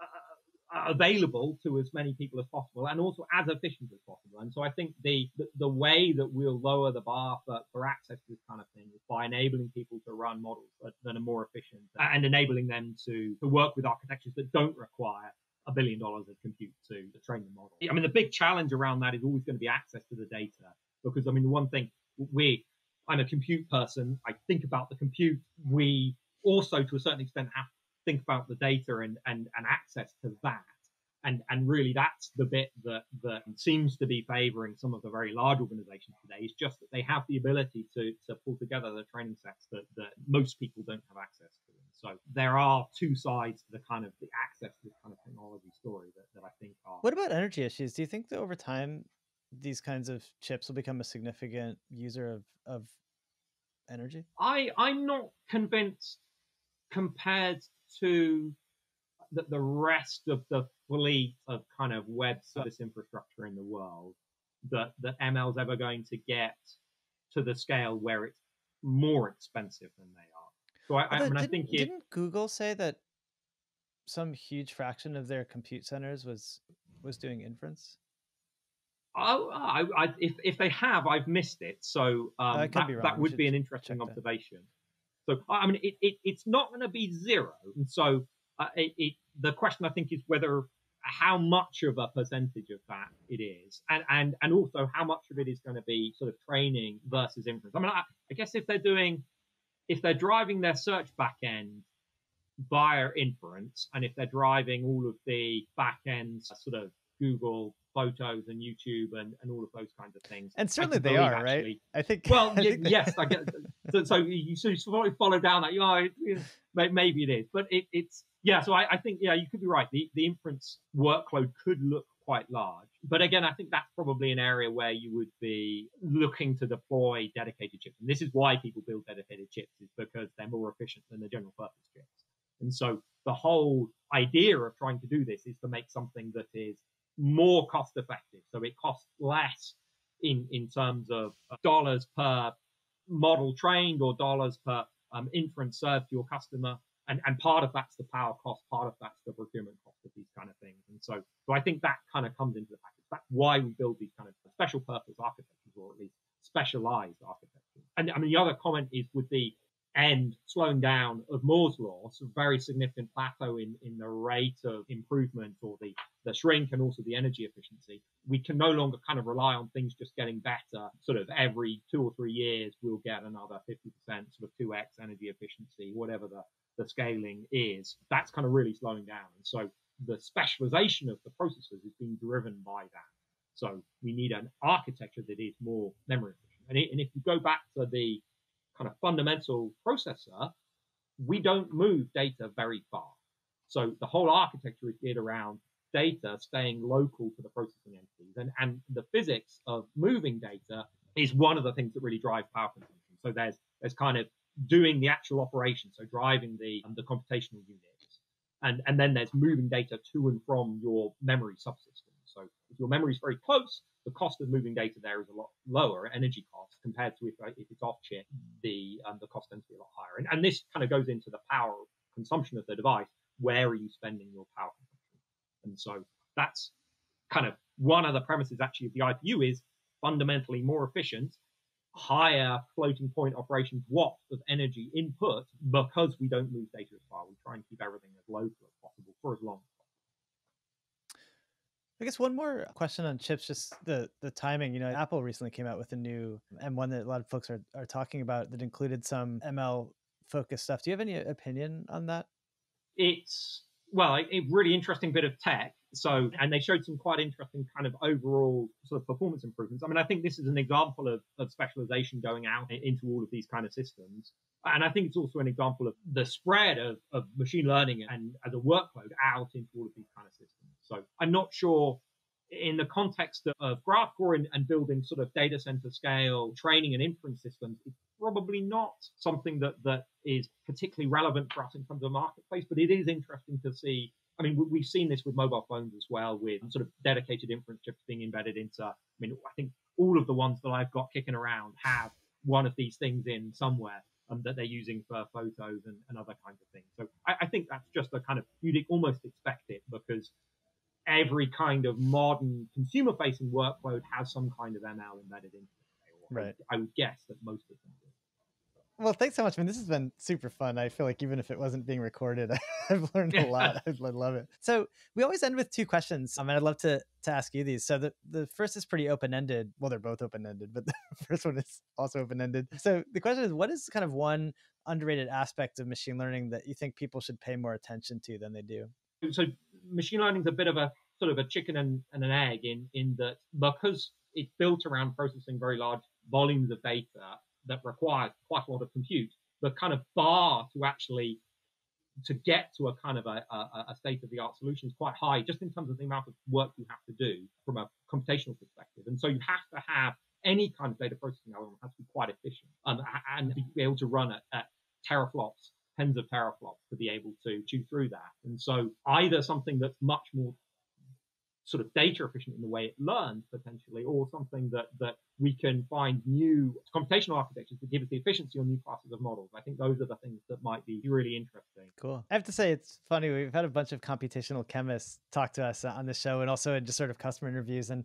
uh, uh, available to as many people as possible and also as efficient as possible. And so I think the, the, the way that we'll lower the bar for, for access to this kind of thing is by enabling people to run models that, that are more efficient and enabling them to, to work with architectures that don't require a billion dollars of compute to, to train the model. I mean, the big challenge around that is always going to be access to the data because, I mean, one thing we, I'm a compute person. I think about the compute. We also, to a certain extent, have to think about the data and, and, and access to that and and really that's the bit that that seems to be favoring some of the very large organizations today is just that they have the ability to to pull together the training sets that that most people don't have access to so there are two sides to the kind of the access to this kind of technology story that, that i think are what about energy issues do you think that over time these kinds of chips will become a significant user of of energy i i'm not convinced compared to the, the rest of the fleet of kind of web service infrastructure in the world that that ML's ever going to get to the scale where it's more expensive than they are. So I, I, mean, I think it, didn't Google say that some huge fraction of their compute centers was was doing inference? Oh, I, I, if if they have, I've missed it. So um, that, that would be an interesting observation. That. So I mean, it, it it's not going to be zero, and so uh, it, it, the question I think is whether how much of a percentage of that it is, and and and also how much of it is going to be sort of training versus inference. I mean, I, I guess if they're doing, if they're driving their search backend via inference, and if they're driving all of the backends, uh, sort of Google photos and YouTube and, and all of those kinds of things. And certainly they are, actually, right? I think. Well, *laughs* I think yes, I *laughs* get. So, so you sort of follow down that. You know, maybe it is, but it, it's yeah, so I, I, think yeah, you could be right. The the inference workload could look quite large, but again, I think that's probably an area where you would be looking to deploy dedicated chips, and this is why people build dedicated chips is because they're more efficient than the general purpose chips. And so the whole idea of trying to do this is to make something that is more cost effective, so it costs less in in terms of dollars per model trained or dollars per um, inference served to your customer and, and part of that's the power cost, part of that's the procurement cost of these kind of things. And so, so I think that kind of comes into the package. That's why we build these kind of special purpose architectures, or at least specialized architectures. And I mean, the other comment is with the end slowing down of Moore's law, so very significant plateau in, in the rate of improvement or the, the shrink and also the energy efficiency. We can no longer kind of rely on things just getting better. Sort of every two or three years, we'll get another 50% sort of 2x energy efficiency, whatever the, the scaling is, that's kind of really slowing down. And so the specialization of the processors is being driven by that. So we need an architecture that is more memory efficient. And, it, and if you go back to the kind of fundamental processor, we don't move data very far. So the whole architecture is geared around data staying local to the processing entities. And, and the physics of moving data is one of the things that really drives power consumption. So there's, there's kind of doing the actual operation, so driving the um, the computational units, and and then there's moving data to and from your memory subsystem. So if your memory is very close, the cost of moving data there is a lot lower, energy cost compared to if, uh, if it's off chip, the um, the cost tends to be a lot higher. And, and this kind of goes into the power consumption of the device. Where are you spending your power consumption? And so that's kind of one of the premises actually of the IPU is fundamentally more efficient higher floating point operations watts of energy input because we don't move data as far. We try and keep everything as local as possible for as long as possible. I guess one more question on chips, just the the timing. You know, Apple recently came out with a new M1 that a lot of folks are, are talking about that included some ML focused stuff. Do you have any opinion on that? It's well, a, really interesting bit of tech. So, and they showed some quite interesting kind of overall sort of performance improvements. I mean, I think this is an example of, of specialization going out into all of these kind of systems. And I think it's also an example of the spread of, of machine learning and as a workload out into all of these kind of systems. So I'm not sure in the context of Graphcore and, and building sort of data center scale training and inference systems, it's probably not something that, that is particularly relevant for us in terms of marketplace, but it is interesting to see. I mean, we've seen this with mobile phones as well, with sort of dedicated inference chips being embedded into. I mean, I think all of the ones that I've got kicking around have one of these things in somewhere um, that they're using for photos and, and other kinds of things. So I, I, think that's just a kind of you'd almost expect it because every kind of modern consumer facing workload has some kind of ML embedded into it. Right. I, I would guess that most of them do. Well, thanks so much. I mean, this has been super fun. I feel like even if it wasn't being recorded, *laughs* I've learned a lot. *laughs* I love it. So we always end with two questions. Um, I mean, I'd love to to ask you these. So the, the first is pretty open ended. Well, they're both open ended, but *laughs* the first one is also open ended. So the question is, what is kind of one underrated aspect of machine learning that you think people should pay more attention to than they do? So machine learning is a bit of a sort of a chicken and, and an egg in in that because it's built around processing very large volumes of data that requires quite a lot of compute. The kind of bar to actually to get to a kind of a, a, a state of the art solution is quite high, just in terms of the amount of work you have to do from a computational perspective. And so you have to have any kind of data processing algorithm has to be quite efficient um, and be able to run at, at teraflops, tens of teraflops to be able to chew through that. And so either something that's much more sort of data efficient in the way it learns potentially, or something that, that we can find new computational architectures that give us the efficiency on new classes of models. I think those are the things that might be really interesting. Cool. I have to say, it's funny. We've had a bunch of computational chemists talk to us on the show and also in just sort of customer interviews. And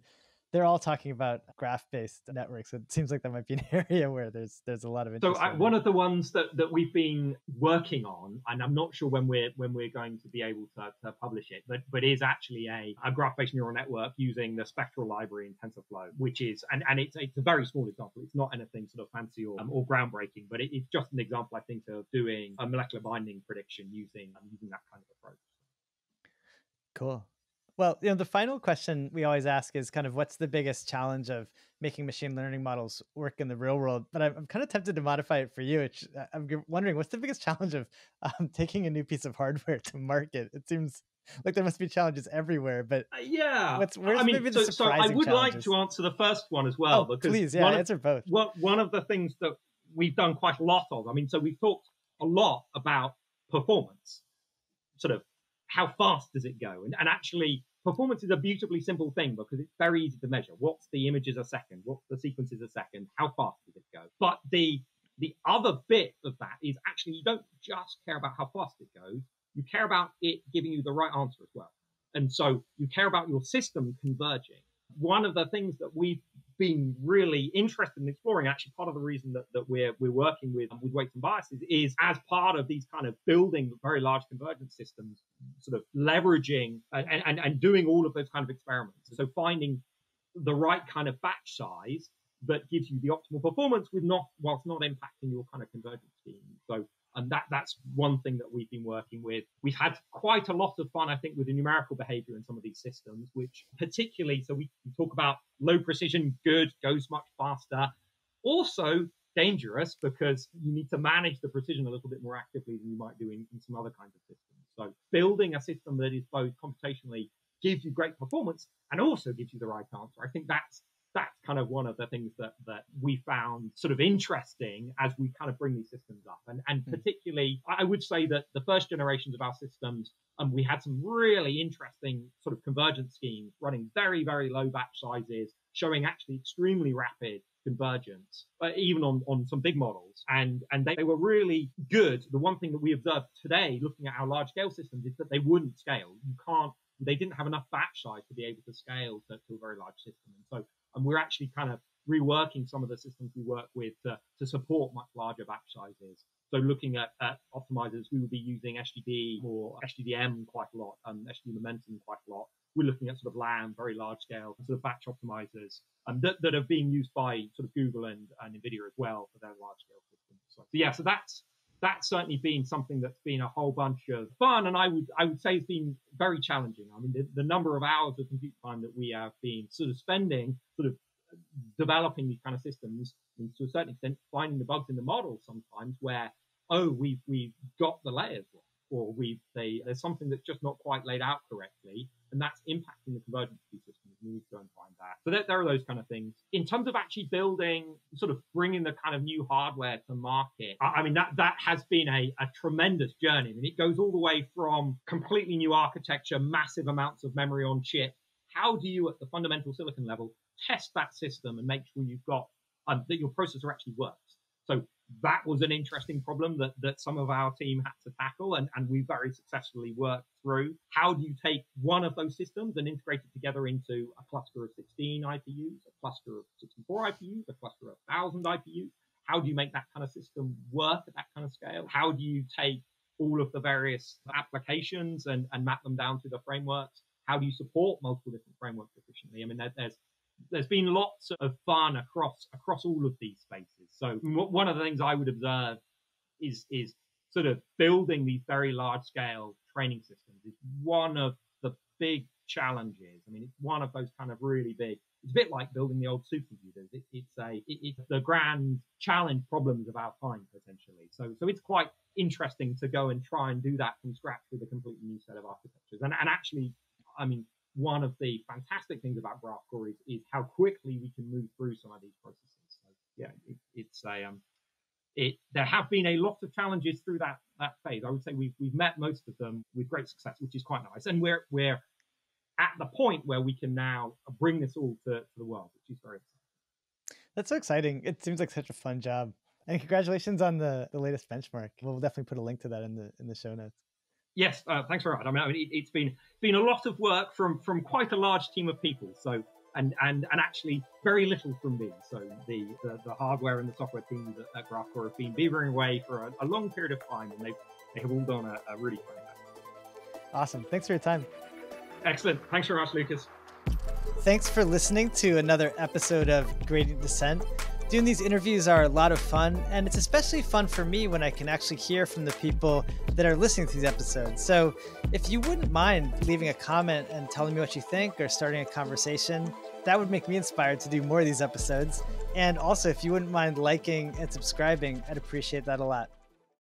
they're all talking about graph-based networks. It seems like that might be an *laughs* area where there's there's a lot of interest. So uh, one of the ones that, that we've been working on, and I'm not sure when we're when we're going to be able to, to publish it, but but is actually a, a graph-based neural network using the Spektral library in TensorFlow, which is and, and it's it's a very small example. It's not anything sort of fancy or um, or groundbreaking, but it, it's just an example, I think, of doing a molecular binding prediction using um, using that kind of approach. Cool. Well, you know, the final question we always ask is kind of what's the biggest challenge of making machine learning models work in the real world? But I'm, I'm kind of tempted to modify it for you. Which uh, I'm wondering, what's the biggest challenge of um, *laughs* taking a new piece of hardware to market? It seems like there must be challenges everywhere, but uh, yeah, what's where's I mean, so, so, I would challenges? like to answer the first one as well oh, because please, yeah, answer of, both. Well, one of the things that we've done quite a lot of, I mean, so we've talked a lot about performance, sort of how fast does it go, and, and actually performance is a beautifully simple thing because it's very easy to measure. What's the images a second? What's the sequences a second? How fast does it go? But the the other bit of that is actually you don't just care about how fast it goes. You care about it giving you the right answer as well. And so you care about your system converging. One of the things that we've been really interested in exploring. Actually, part of the reason that, that we're we're working with um, with weights and biases is as part of these kind of building very large convergence systems, sort of leveraging uh, and, and, and doing all of those kind of experiments. So finding the right kind of batch size that gives you the optimal performance with not whilst not impacting your kind of convergence scheme. So and that, that's one thing that we've been working with. We've had quite a lot of fun, I think, with the numerical behavior in some of these systems, which particularly, so we talk about low precision, good, goes much faster. Also dangerous because you need to manage the precision a little bit more actively than you might do in, in some other kinds of systems. So building a system that is both computationally gives you great performance and also gives you the right answer. I think that's that's kind of one of the things that that we found sort of interesting as we kind of bring these systems up. And and mm. particularly, I would say that the first generations of our systems, um, we had some really interesting sort of convergence schemes running very very low batch sizes, showing actually extremely rapid convergence, uh, even on, on some big models. And, and they, they were really good. The one thing that we observed today, looking at our large scale systems, is that they wouldn't scale. You can't, they didn't have enough batch size to be able to scale to, to a very large system. And so and we're actually kind of reworking some of the systems we work with to, to support much larger batch sizes. So looking at, at optimizers, we will be using SGD or SGDM quite a lot, um, SGD Momentum quite a lot. We're looking at sort of LAMB, very large scale, sort of batch optimizers um, that, that are being used by sort of Google and, and NVIDIA as well for their large scale systems. So, so yeah, so that's that's certainly been something that's been a whole bunch of fun, and I would I would say it's been very challenging. I mean, the, the number of hours of compute time that we have been sort of spending, sort of developing these kind of systems, and to a certain extent, finding the bugs in the model sometimes where oh we've we've got the layers wrong, or we've they, there's something that's just not quite laid out correctly, and that's impacting the convergence of systems. We need to go and find that. So there, there, are those kind of things. In terms of actually building, sort of bringing the kind of new hardware to market, I, I mean, that, that has been a, a tremendous journey. I mean, it goes all the way from completely new architecture, massive amounts of memory on chip. How do you, at the fundamental silicon level, test that system and make sure you've got um, that your processor actually works? So that was an interesting problem that, that some of our team had to tackle and, and we very successfully worked through. How do you take one of those systems and integrate it together into a cluster of 16 IPUs, a cluster of 64 IPUs, a cluster of 1,000 IPUs? How do you make that kind of system work at that kind of scale? How do you take all of the various applications and, and map them down to the frameworks? How do you support multiple different frameworks efficiently? I mean, there, there's there's been lots of fun across across all of these spaces. So one of the things I would observe is is sort of building these very large scale training systems is one of the big challenges. I mean, it's one of those kind of really big. It's a bit like building the old supercomputers. It, it's a it, it's the grand challenge problems of our time potentially. So so it's quite interesting to go and try and do that from scratch with a completely new set of architectures. And and actually, I mean, one of the fantastic things about Graphcore is, is how quickly we can move through some of these processes. Yeah, it, it's a um, it there have been a lot of challenges through that that phase. I would say we've we've met most of them with great success, which is quite nice. And we're we're at the point where we can now bring this all to, to the world, which is very exciting. That's so exciting. It seems like such a fun job. And congratulations on the, the latest benchmark. We'll definitely put a link to that in the in the show notes. Yes, uh, thanks very much. I mean, I mean it, has been been a lot of work from from quite a large team of people. So and and and actually very little from me. So the the, the hardware and the software teams at, at Graphcore have been beavering away for a, a, long period of time, and they they have all done a, a really fun job. Awesome. Thanks for your time. Excellent. Thanks very much, Lukas. Thanks for listening to another episode of Gradient Descent. Doing these interviews are a lot of fun, and it's especially fun for me when I can actually hear from the people that are listening to these episodes. So, if you wouldn't mind leaving a comment and telling me what you think or starting a conversation, that would make me inspired to do more of these episodes. And also, if you wouldn't mind liking and subscribing, I'd appreciate that a lot.